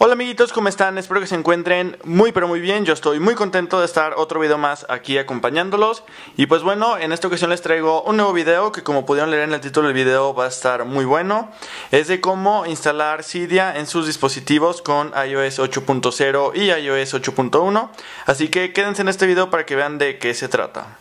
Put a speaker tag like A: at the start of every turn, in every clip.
A: Hola amiguitos, ¿cómo están? Espero que se encuentren muy pero muy bien. Yo estoy muy contento de estar otro video más aquí acompañándolos. Y pues bueno, en esta ocasión les traigo un nuevo video que como pudieron leer en el título del video va a estar muy bueno. Es de cómo instalar Cydia en sus dispositivos con iOS 8.0 y iOS 8.1. Así que quédense en este video para que vean de qué se trata.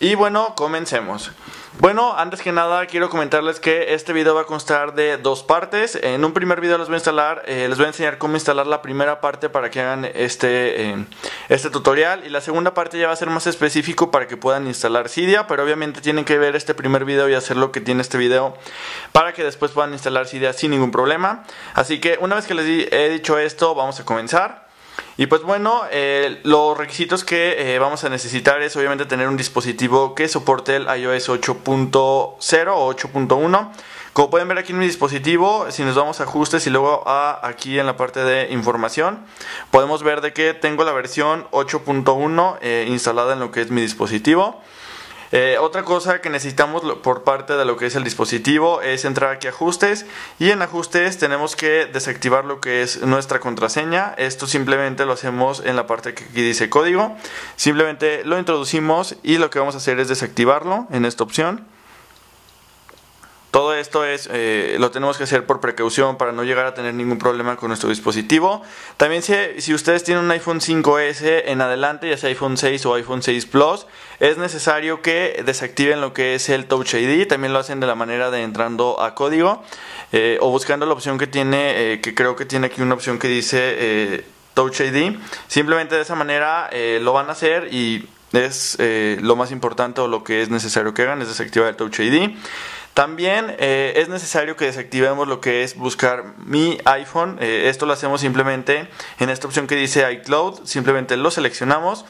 A: Y bueno, comencemos. Bueno, antes que nada quiero comentarles que este video va a constar de dos partes. En un primer video les voy a instalar, eh, les voy a enseñar cómo instalar la primera parte para que hagan este, eh, este tutorial y la segunda parte ya va a ser más específico para que puedan instalar Cydia, pero obviamente tienen que ver este primer video y hacer lo que tiene este video para que después puedan instalar Cydia sin ningún problema. Así que una vez que les he dicho esto, vamos a comenzar. Y pues bueno, eh, los requisitos que eh, vamos a necesitar es obviamente tener un dispositivo que soporte el iOS 8.0 o 8.1. Como pueden ver aquí en mi dispositivo, si nos vamos a ajustes y luego a aquí en la parte de información, podemos ver de que tengo la versión 8.1 eh, instalada en lo que es mi dispositivo. Eh, otra cosa que necesitamos por parte de lo que es el dispositivo es entrar aquí a ajustes y en ajustes tenemos que desactivar lo que es nuestra contraseña. Esto simplemente lo hacemos en la parte que aquí dice código. Simplemente lo introducimos y lo que vamos a hacer es desactivarlo en esta opción. Todo esto es, eh, lo tenemos que hacer por precaución para no llegar a tener ningún problema con nuestro dispositivo. También si, si, ustedes tienen un iPhone 5S en adelante, ya sea iPhone 6 o iPhone 6 Plus, es necesario que desactiven lo que es el Touch ID. También lo hacen de la manera de entrando a código eh, o buscando la opción que tiene, eh, que creo que tiene aquí una opción que dice Touch ID. Simplemente de esa manera lo van a hacer y es lo más importante o lo que es necesario que hagan es desactivar el Touch ID. También eh, es necesario que desactivemos lo que es buscar mi iPhone. Eh, esto lo hacemos simplemente en esta opción que dice iCloud. Simplemente lo seleccionamos.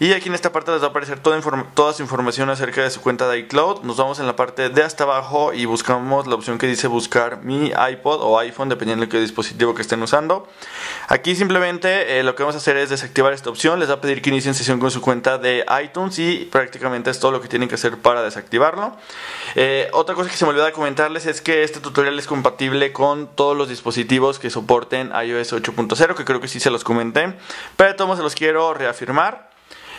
A: Y aquí en esta parte les va a aparecer toda, toda su información acerca de su cuenta de iCloud. Nos vamos en la parte de hasta abajo y buscamos la opción que dice buscar mi iPod o iPhone, dependiendo de qué dispositivo que estén usando. Aquí simplemente eh, lo que vamos a hacer es desactivar esta opción. Les va a pedir que inicien sesión con su cuenta de iTunes y prácticamente es todo lo que tienen que hacer para desactivarlo. otra cosa que se me olvidó comentarles es que este tutorial es compatible con todos los dispositivos que soporten iOS 8.0, que creo que sí se los comenté, pero de todos se los quiero reafirmar.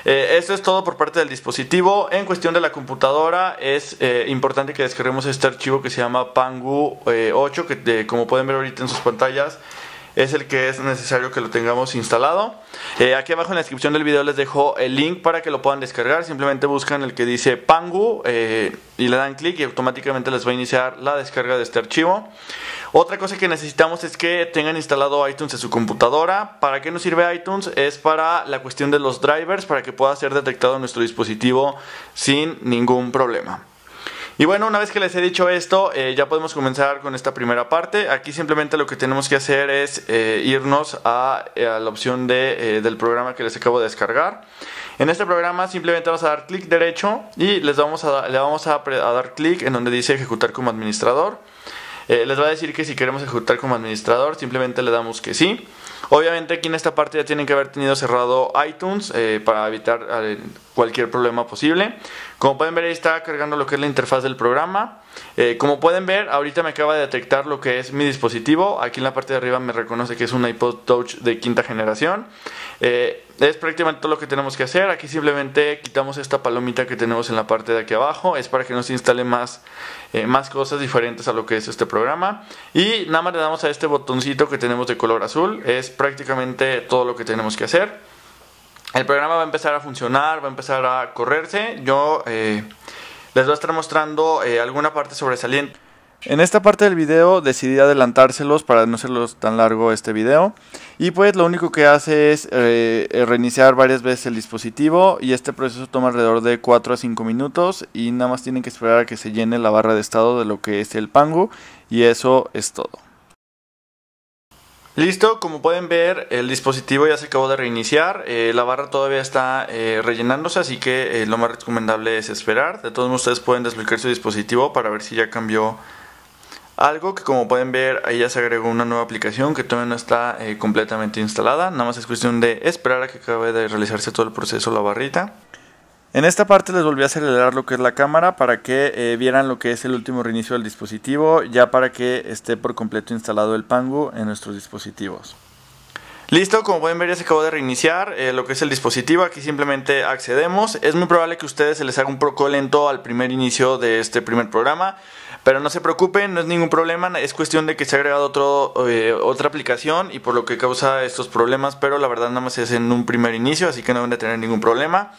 A: Eh, esto es todo por parte del dispositivo. En cuestión de la computadora, es eh, importante que descarguemos este archivo que se llama Pangu 8, eh, que como pueden ver ahorita en sus pantallas, es el que es necesario que lo tengamos instalado. Eh, aquí abajo en la descripción del video les dejo el link para que lo puedan descargar. Simplemente buscan el que dice Pangu eh, y le dan clic y automáticamente les va a iniciar la descarga de este archivo. Otra cosa que necesitamos es que tengan instalado iTunes en su computadora. ¿Para qué nos sirve iTunes? Es para la cuestión de los drivers, para que pueda ser detectado nuestro dispositivo sin ningún problema. Y bueno, una vez que les he dicho esto, eh, ya podemos comenzar con esta primera parte. Aquí simplemente lo que tenemos que hacer es eh, irnos a, eh, a, la opción de, del programa que les acabo de descargar. En este programa simplemente vamos a dar clic derecho y les vamos a, le vamos a dar clic en donde dice ejecutar como administrador. Les va a decir que si queremos ejecutar como administrador, simplemente le damos que sí. Obviamente aquí en esta parte ya tienen que haber tenido cerrado iTunes para evitar cualquier problema posible. Como pueden ver ahí está cargando lo que es la interfaz del programa. Eh, como pueden ver ahorita me acaba de detectar lo que es mi dispositivo. Aquí en la parte de arriba me reconoce que es un iPod Touch de quinta generación. Eh, es prácticamente todo lo que tenemos que hacer. Aquí simplemente quitamos esta palomita que tenemos en la parte de aquí abajo. Es para que nos instale más, eh, más cosas diferentes a lo que es este programa. Y nada más le damos a este botoncito que tenemos de color azul. Es prácticamente todo lo que tenemos que hacer. El programa va a empezar a funcionar, va a empezar a correrse. Yo eh, les voy a estar mostrando eh, alguna parte sobresaliente. En esta parte del video decidí adelantárselos para no hacerlos tan largo este video. Y pues lo único que hace es eh, reiniciar varias veces el dispositivo y este proceso toma alrededor de 4 a 5 minutos y nada más tienen que esperar a que se llene la barra de estado de lo que es el Pangu y eso es todo. Listo, como pueden ver el dispositivo ya se acabó de reiniciar, eh, la barra todavía está eh, rellenándose así que eh, lo más recomendable es esperar, de todos modos ustedes pueden desbloquear su dispositivo para ver si ya cambió algo que como pueden ver ahí ya se agregó una nueva aplicación que todavía no está completamente instalada, nada más es cuestión de esperar a que acabe de realizarse todo el proceso la barrita. En esta parte les volví a acelerar lo que es la cámara para que eh, vieran lo que es el último reinicio del dispositivo, ya para que esté por completo instalado el Pangu en nuestros dispositivos. Listo, como pueden ver ya se acabó de reiniciar eh, lo que es el dispositivo, aquí simplemente accedemos. Es muy probable que a ustedes se les haga un poco lento al primer inicio de este primer programa. Pero no se preocupen, no es ningún problema, es cuestión de que se ha agregado otro, eh, otra aplicación y por lo que causa estos problemas, pero la verdad nada más es en un primer inicio, así que no van a tener ningún problema.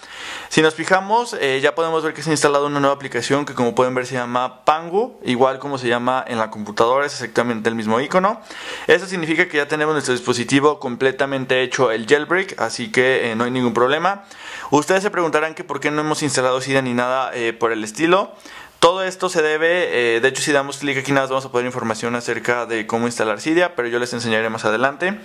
A: Si nos fijamos, eh, ya podemos ver que se ha instalado una nueva aplicación que como pueden ver se llama Pangu, igual como se llama en la computadora, es exactamente el mismo icono. Eso significa que ya tenemos nuestro dispositivo completamente hecho el jailbreak, así que eh, no hay ningún problema. Ustedes se preguntarán que por qué no hemos instalado SIDA ni nada por el estilo. Todo esto se debe, eh, de hecho si damos clic aquí nada vamos a poner información acerca de cómo instalar Cydia, pero yo les enseñaré más adelante.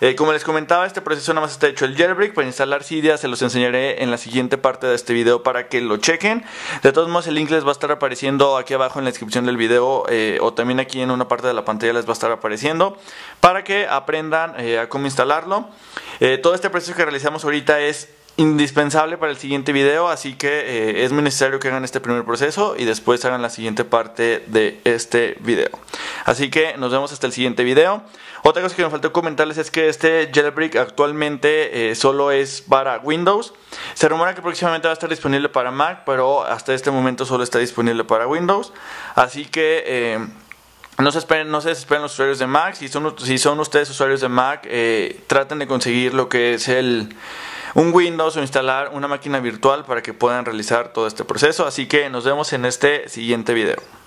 A: Eh, como les comentaba, este proceso nada más está hecho el jailbreak, para instalar Cydia se los enseñaré en la siguiente parte de este video para que lo chequen. De todos modos el link les va a estar apareciendo aquí abajo en la descripción del video eh, o también aquí en una parte de la pantalla les va a estar apareciendo para que aprendan a cómo instalarlo. todo este proceso que realizamos ahorita es indispensable para el siguiente video, así que eh, es muy necesario que hagan este primer proceso y después hagan la siguiente parte de este video. Así que nos vemos hasta el siguiente video. Otra cosa que me faltó comentarles es que este jailbreak actualmente eh, solo es para Windows. Se rumora que próximamente va a estar disponible para Mac, pero hasta este momento solo está disponible para Windows. Así que... Eh, no se, esperen, no se desesperen los usuarios de Mac. Si son, si son ustedes usuarios de Mac, traten de conseguir lo que es el, un Windows o instalar una máquina virtual para que puedan realizar todo este proceso. Así que nos vemos en este siguiente video.